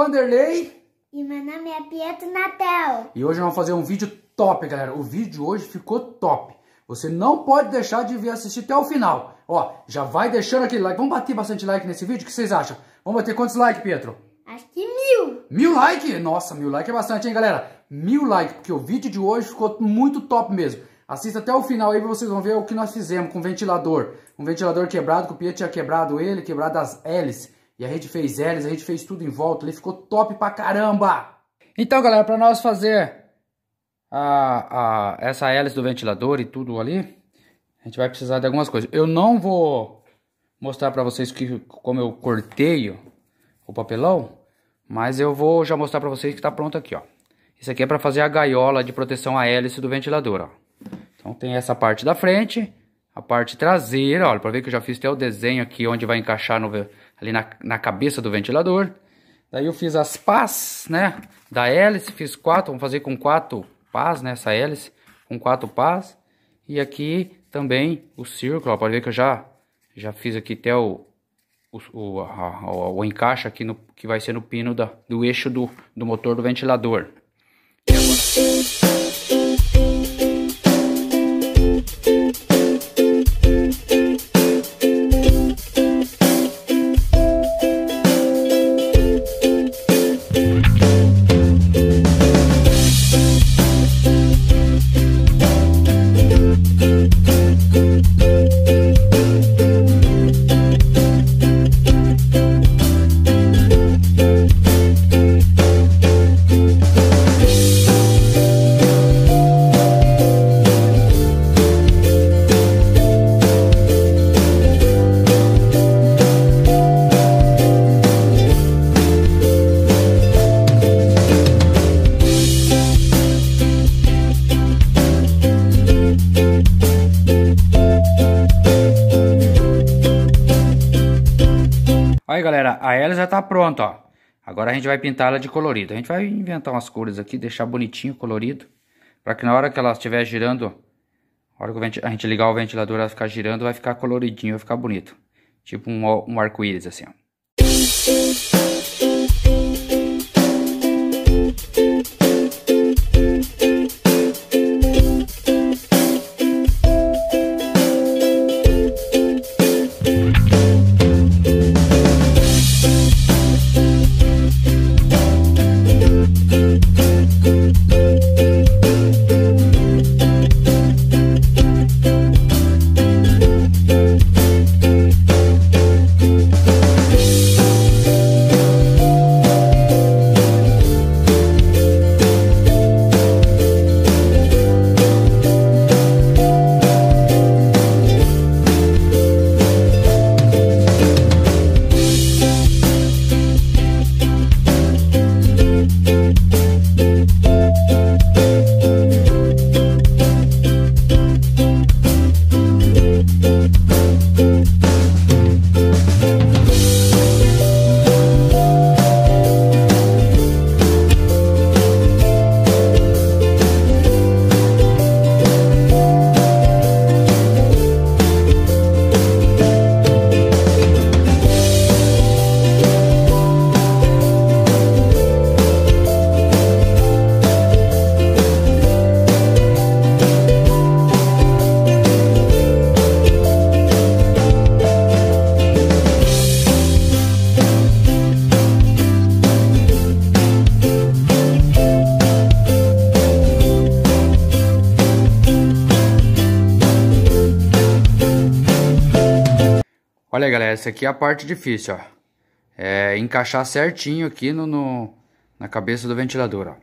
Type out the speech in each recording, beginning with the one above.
Vanderlei. E meu nome é Pietro Natel. E hoje nós vamos fazer um vídeo top, galera. O vídeo de hoje ficou top. Você não pode deixar de vir assistir até o final. Ó, já vai deixando aquele like. Vamos bater bastante like nesse vídeo? O que vocês acham? Vamos bater quantos likes, Pietro? Acho que mil. Mil likes? Nossa, mil likes é bastante, hein, galera? Mil likes, porque o vídeo de hoje ficou muito top mesmo. Assista até o final aí, vocês vão ver o que nós fizemos com o ventilador. Um ventilador quebrado, que o Pietro tinha quebrado ele, quebrado as hélices. E a gente fez hélices, a gente fez tudo em volta. Ele ficou top pra caramba! Então, galera, para nós fazer a, a, essa hélice do ventilador e tudo ali, a gente vai precisar de algumas coisas. Eu não vou mostrar para vocês que, como eu cortei o papelão, mas eu vou já mostrar para vocês que está pronto aqui, ó. Isso aqui é para fazer a gaiola de proteção à hélice do ventilador, ó. Então tem essa parte da frente, a parte traseira, olha, para ver que eu já fiz até o desenho aqui onde vai encaixar no, ali na, na cabeça do ventilador. Daí eu fiz as pás, né, da hélice, fiz quatro, vamos fazer com quatro pás né, hélice, com quatro pás. E aqui também o círculo, ó, pode ver que eu já, já fiz aqui até o, o, o, a, o encaixe aqui no, que vai ser no pino da, do eixo do, do motor do ventilador. Galera, a ela já tá pronta, ó. Agora a gente vai pintar ela de colorido. A gente vai inventar umas cores aqui, deixar bonitinho, colorido. Pra que na hora que ela estiver girando, a hora que a gente ligar o ventilador ela ficar girando, vai ficar coloridinho, vai ficar bonito. Tipo um, um arco-íris assim, ó. Aí, galera, essa aqui é a parte difícil, ó. É encaixar certinho aqui no, no na cabeça do ventilador, ó.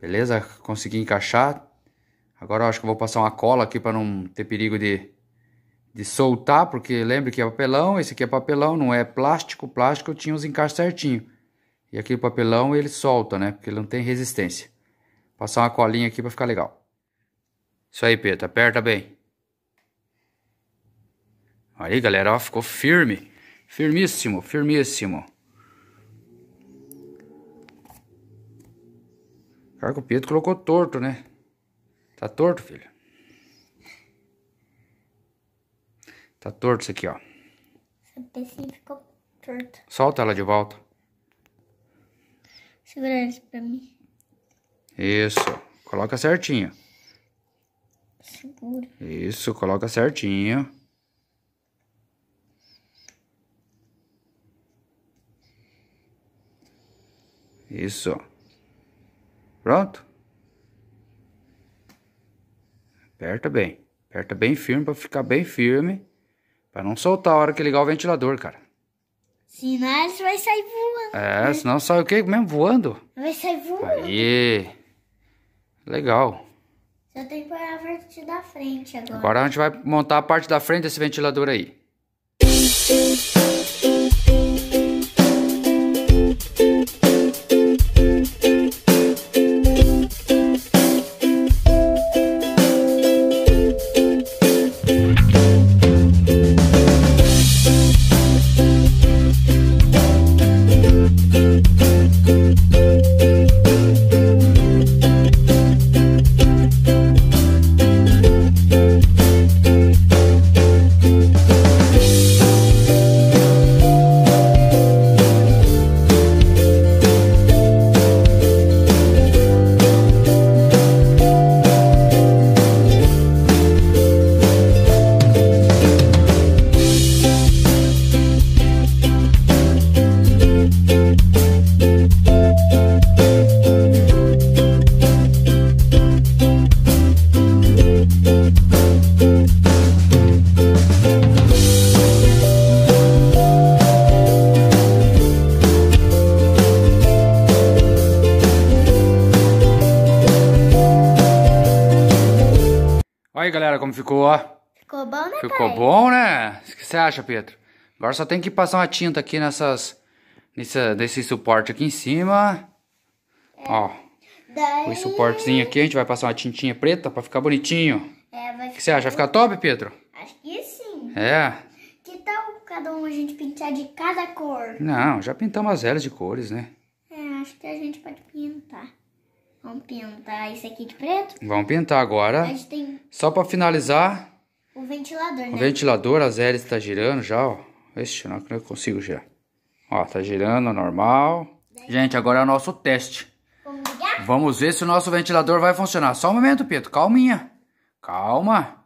Beleza? Consegui encaixar. Agora eu acho que eu vou passar uma cola aqui para não ter perigo de, de soltar, porque lembre que é papelão, esse aqui é papelão, não é plástico. Plástico tinha os encaixes certinho. E aqui o papelão ele solta, né? Porque ele não tem resistência. Passar uma colinha aqui para ficar legal. Isso aí, Pedro, aperta bem. Aí, galera, ó, ficou firme. Firmíssimo, firmíssimo. Cara, que o Pedro colocou torto, né? Tá torto, filho? Tá torto isso aqui, ó. Esse ficou torto. Solta ela de volta. Segura eles pra mim. Isso. Coloca certinho. Segura. Isso, coloca certinho. Isso. Pronto. Aperta bem. Aperta bem firme para ficar bem firme. Para não soltar a hora que ligar o ventilador, cara. Senão eles vai sair voando. É, senão sai o quê? Mesmo voando. Vai sair voando. Aí. Legal. Só tem que pôr a parte da frente agora. Agora a gente vai montar a parte da frente desse ventilador aí. Como ficou, ó. Ficou bom, né, Ficou pai? bom, né? O que você acha, Pedro? Agora só tem que passar uma tinta aqui nessas... Nessa, nesse suporte aqui em cima. Ó, Daí... o suportezinho aqui, a gente vai passar uma tintinha preta pra ficar bonitinho. É, vai O que você acha? Vai ficar top, Pedro? Acho que sim. É. Que tal cada um a gente pintar de cada cor? Não, já pintamos as velas de cores, né? É, acho que a gente pode pintar. Vamos pintar esse aqui de preto. Vamos pintar A agora. gente tem Só pra finalizar, o ventilador, o né? ventilador, as hélices tá girando já, ó. Ixi, não, não consigo girar. Ó, tá girando, normal. Gente, agora é o nosso teste. Vamos ligar? Vamos ver se o nosso ventilador vai funcionar. Só um momento, Pedro. Calminha. Calma.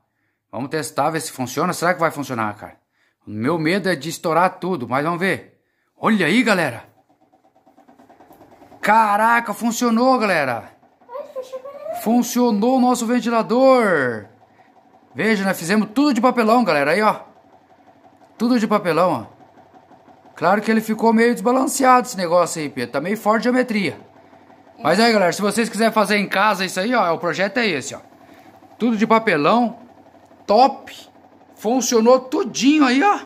Vamos testar, ver se funciona. Será que vai funcionar, cara? O meu medo é de estourar tudo, mas vamos ver. Olha aí, galera. Caraca, funcionou, galera. Funcionou o nosso ventilador. Veja, nós fizemos tudo de papelão, galera. Aí, ó. Tudo de papelão, ó. Claro que ele ficou meio desbalanceado esse negócio aí, Pedro. Tá meio fora de geometria. Mas aí, galera, se vocês quiserem fazer em casa isso aí, ó, o projeto é esse, ó. Tudo de papelão, top. Funcionou tudinho aí, ó.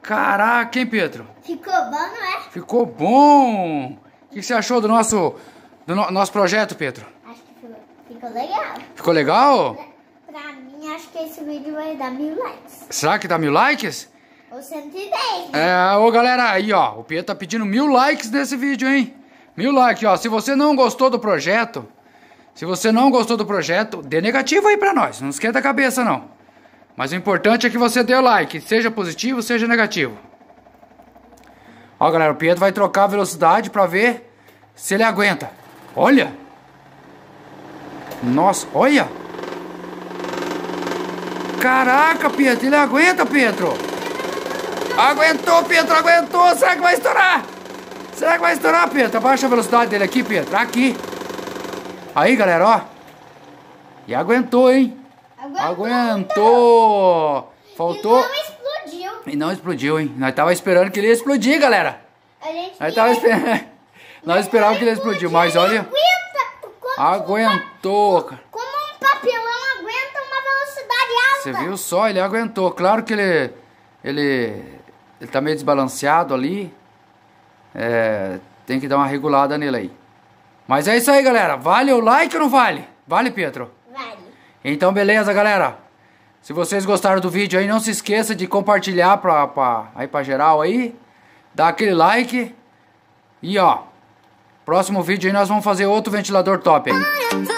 Caraca, hein, Pedro? Ficou bom, não é? Ficou bom. O que você achou do nosso do no- nosso projeto, Pedro? Acho que ficou, ficou legal. Ficou legal? Pra mim, acho que esse vídeo vai dar mil likes. Será que dá mil likes? Ou 110, né? É, ô galera, aí ó, o Pedro tá pedindo mil likes nesse vídeo, hein? Mil likes, ó. Se você não gostou do projeto, se você não gostou do projeto, dê negativo aí pra nós. Não esquenta a cabeça, não. Mas o importante é que você dê o like, seja positivo, seja negativo. Ó, galera, o Pedro vai trocar a velocidade pra ver se ele aguenta. Olha! Nossa, olha! Caraca, Pedro, ele aguenta, Pedro! Aguentou, Pedro, aguentou! Será que vai estourar? Será que vai estourar, Pedro? Abaixa a velocidade dele aqui, Pedro. Aqui. Aí, galera, ó. E aguentou, hein? Aguentou. Aguentou! Faltou. E não explodiu. Explodiu, hein? Nós tava esperando que ele ia explodir, galera. A gente Nós tava esperando. Nós esperávamos que ele ia explodir, mas olha. Aguenta. Aguentou, cara. como um papelão aguenta uma velocidade alta. Você viu só? Ele aguentou. Claro que ele. Ele. Ele tá meio desbalanceado ali. É. Tem que dar uma regulada nele aí. Mas é isso aí, galera. Vale o like ou não vale? Vale, Pedro? Vale. Então, beleza, galera. Se vocês gostaram do vídeo aí, não se esqueça de compartilhar pra, pra, aí pra geral aí. Dá aquele like. E ó, próximo vídeo aí nós vamos fazer outro ventilador top aí.